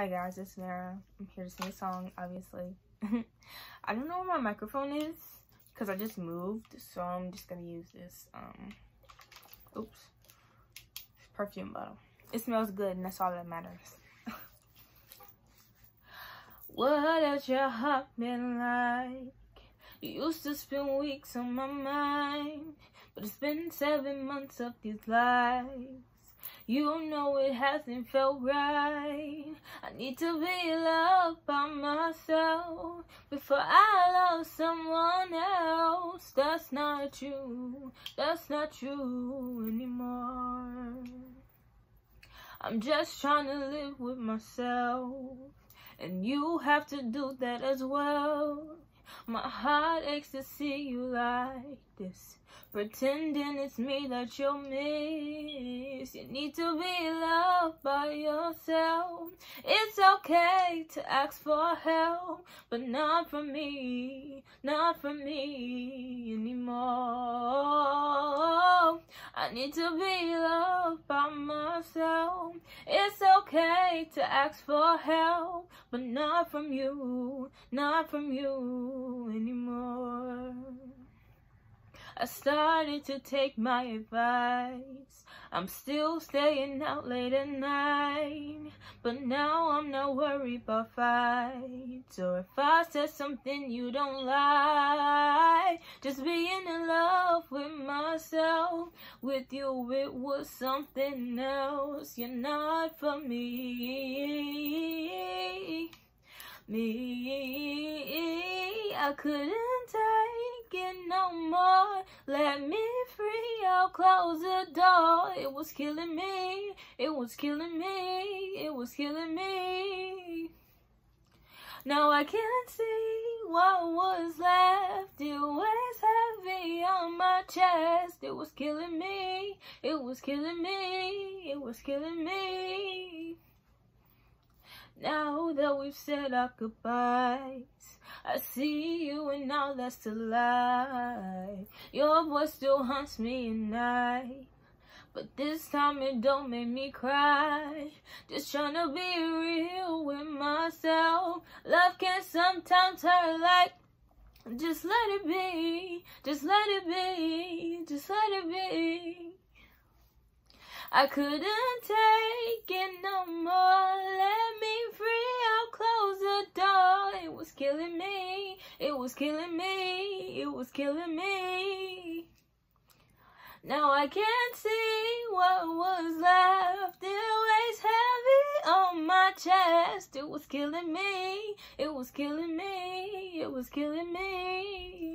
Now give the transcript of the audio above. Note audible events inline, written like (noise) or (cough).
Hi guys, it's Mara. I'm here to sing a song, obviously. (laughs) I don't know where my microphone is because I just moved, so I'm just gonna use this. Um, oops, perfume bottle. It smells good, and that's all that matters. (laughs) what has your heart been like? You used to spend weeks on my mind, but it's been seven months of these lies. You know it hasn't felt right. I need to be loved by myself before I love someone else. That's not true. That's not true anymore. I'm just trying to live with myself. And you have to do that as well. My heart aches to see you like this. Pretending it's me that you'll miss. You need to be loved by yourself. It's okay to ask for help, but not from me, not from me anymore. I need to be loved by myself. It's okay to ask for help, but not from you, not from you anymore. I started to take my advice. I'm still staying out late at night. But now I'm not worried about fights. Or if I said something you don't like. Just being in love with you it was something else. You're not for me. Me. I couldn't take it no more. Let me free, I'll close the door. It was killing me, it was killing me, it was killing me. Now I can't see what was left. It was heavy my chest. It was killing me, it was killing me, it was killing me. Now that we've said our goodbyes, I see you and now that's a lie. Your voice still haunts me at night. But this time it don't make me cry. Just trying to be real with myself. Love can sometimes hurt like just let it be, just let it be, just let it be. I couldn't take it no more. Let me free, I'll close the door. It was killing me, it was killing me, it was killing me. Now I can't see what was left. It weighs heavy on my chest. It was killing me, it was killing me, it was killing me.